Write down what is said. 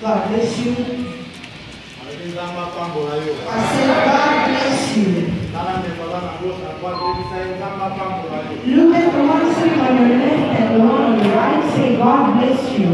God bless you. I said, God bless you. Look at the one sitting on your left and the one on your right. Say, God bless you.